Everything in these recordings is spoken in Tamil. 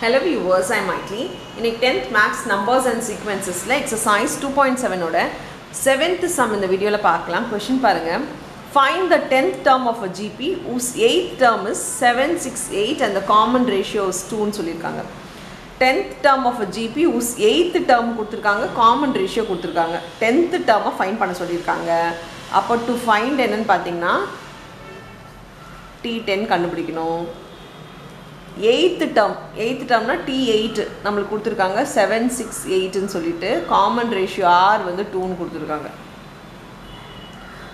ஹலோ வியூவர்ஸ் ஐ மைட்லி இன்னைக்கு 10th மேக்ஸ் நம்பர்ஸ் அண்ட் சீக்வன்சஸில் எக்ஸசைஸ் டூ பாயிண்ட் செவனோட செவன்த் சம் இந்த வீடியோவில் பார்க்கலாம். கொஷின் பாருங்கள் find the tenth term of a GP whose eighth term is seven six eight and the common ratios டூன்னு சொல்லியிருக்காங்க. Tenth term of a GP whose eighth term கொடுத்துருக்காங்க காமன் ரேஷியோ கொடுத்துருக்காங்க. டென்த்து டேர்மை ஃபைன் பண்ண சொல்லியிருக்காங்க. அப்போ டு ஃபைண்ட் என்னன்னு பார்த்தீங்கன்னா டி டென் கண்டுபிடிக்கணும். எயித்து டேர்ம் எயித்து டேர்ம்னா டி எயிட்டு நம்மளுக்கு கொடுத்துருக்காங்க. செவன் சிக்ஸ் எயிட்டுன்னு சொல்லிட்டு காமன் ரேஷியோ ஆர் வந்து டூன்னு கொடுத்துருக்காங்க.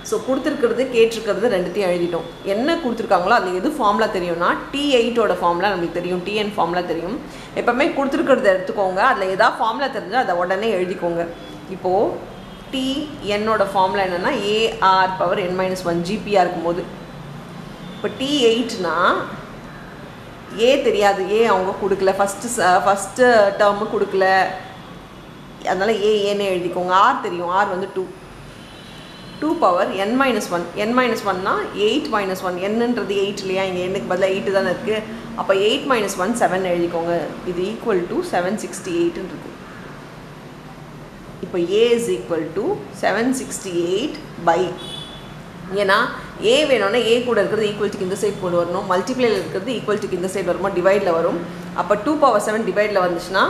ஸோ கொடுத்துருக்கிறது கேட்டிருக்கிறது ரெண்டுத்தையும் எழுதிட்டோம். என்ன கொடுத்துருக்காங்களோ அது எது ஃபார்முலா தெரியும்னா டி எயிட்டோட ஃபார்முலா நம்மளுக்கு தெரியும். டிஎன் ஃபார்முலா தெரியும். எப்போவுமே கொடுத்துருக்கிறத எடுத்துக்கோங்க. அதில் எதாவது ஃபார்முலா தெரிஞ்சால் அதை உடனே எழுதிக்கோங்க. இப்போது டி என்னோட ஃபார்முலா என்னென்னா AR power n minus one ஜிபியாக இருக்கும்போது. இப்போ டி எயிட்னா ஏ தெரியாது. ஏ அவங்க கொடுக்கல. ஃபஸ்ட்டு ஃபஸ்ட்டு டேர்மு கொடுக்கல. அதனால் ஏ ஏன்னு எழுதிக்கோங்க. ஆர் தெரியும். ஆர் வந்து two two power n minus one n minus ஒன்னா எயிட் மைனஸ் ஒன் என்னன்றது எயிட் இல்லையா? இங்கே எண்ணுக்கு பதிலாக எயிட்டு தானே இருக்குது அப்போ எயிட் மைனஸ் ஒன் செவன் எழுதிக்கோங்க. இது ஈக்குவல் டு செவன் சிக்ஸ்டி எயிட்டுன்றது இப்போ a is equal to seven sixty eight by ஏன்னா ஏ வேணும்னா ஏ கூட இருக்கிறது ஈக்குவலிட்டிக்கு இந்த சைட் போட்டு வரணும். மல்டிப்ளேல இருக்கிறது ஈக்குவல்ட்டுக்கு இந்த சைடு வருமா? டிவைடில் வரும். அப்போ டூ பவர் செவன் டிவைடில் வந்துச்சுன்னா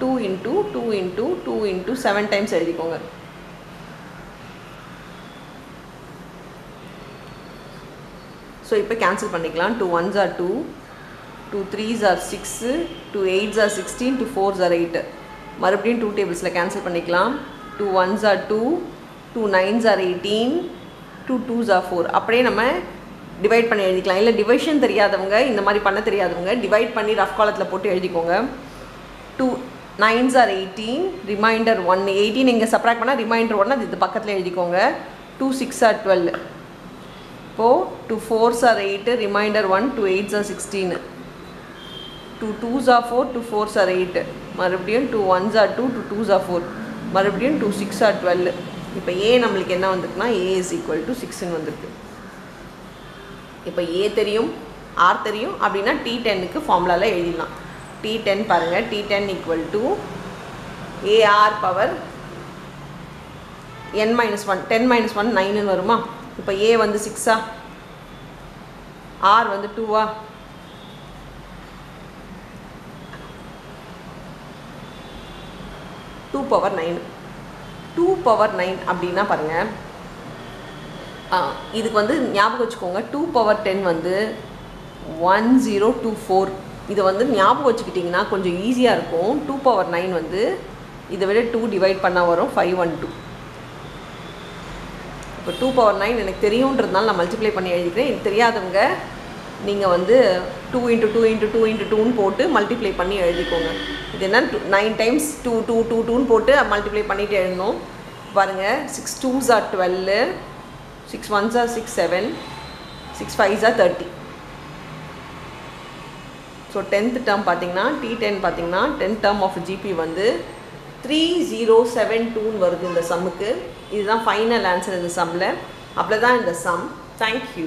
two into two into two into seven times எழுதிக்கோங்க. ஸோ இப்போ கேன்சல் பண்ணிக்கலாம். Two ones are two two threes are six two eights are sixteen two fours are eight மறுபடியும் டூ டேபிள்ஸில் கேன்சல் பண்ணிக்கலாம். Two ones are two two nines are eighteen two twos are four அப்படியே நம்ம டிவைட் பண்ணி எழுதிக்கலாம். இல்லை டிவைஷன் தெரியாதவங்க இந்த மாதிரி பண்ண தெரியாதவங்க டிவைட் பண்ணி ரஃப் காலத்தில் போட்டு எழுதிக்கோங்க. Two nines are eighteen remainder one eighteen இங்கே சப்ராக்ட் பண்ணால் ரிமைண்டர் ஒன் அது இது பக்கத்தில் எழுதிக்கோங்க. டூ சிக்ஸ் ஆர் டுவெல் இப்போது two fours are eight remainder one two eights are sixteen two twos are four two fours are eight மறுபடியும் two ones are two two twos are four மறுபடியும் டூ சிக்ஸ் ஆர் டுவெல் இப்போ ஏ நம்மளுக்கு என்ன வந்திருக்குன்னா ஏ இஸ் ஈக்குவல் டு சிக்ஸ்ன்னு வந்திருக்கு. இப்போ ஏ தெரியும் ஆர் தெரியும் அப்படின்னா டி டென்னுக்கு ஃபார்முலாவில் எழுதிடலாம். டி டென் பாருங்கள் T ten equal to AR power n minus one ten minus one நைனுன்னு வருமா? இப்போ ஏ வந்து சிக்ஸா ஆர் வந்து டூவா two power nine two power nine அப்படின்னா பாருங்கள் இதுக்கு வந்து ஞாபகம் வச்சுக்கோங்க. டூ பவர் டென் வந்து ஒன் ஜீரோ டூ ஃபோர் இதை வந்து ஞாபகம் வச்சுக்கிட்டிங்கன்னா கொஞ்சம் ஈஸியாக இருக்கும். டூ பவர் நைன் வந்து இதை விட டூ டிவைட் பண்ணால் வரும் ஃபைவ் ஒன் டூ இப்போ டூ பவர் நைன் எனக்கு தெரியுன்றதுனால நான் மல்டிப்ளை பண்ணி எழுதிக்கிறேன். எனக்கு தெரியாதவங்க நீங்கள் வந்து two into two into two into டூன்னு போட்டு மல்டிப்ளை பண்ணி எழுதிக்கோங்க. இது என்ன two nine times two two two டூன்னு போட்டு மல்டிப்ளை பண்ணிட்டு எழுதணும். பாருங்கள் six twos are twelve six ones are six seven six fives are thirty so tenth term பார்த்தீங்கன்னா டி டென் பார்த்தீங்கன்னா டென்த் டேர்ம் ஆஃப் ஜிபி வந்து த்ரீ ஜீரோ செவன் டூன்னு வருது இந்த சம்முக்கு இதுதான் ஃபைனல் ஆன்சர் இந்த சம்மில் அவ்வளோதான் இந்த சம் தேங்க்யூ